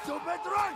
Stupid right!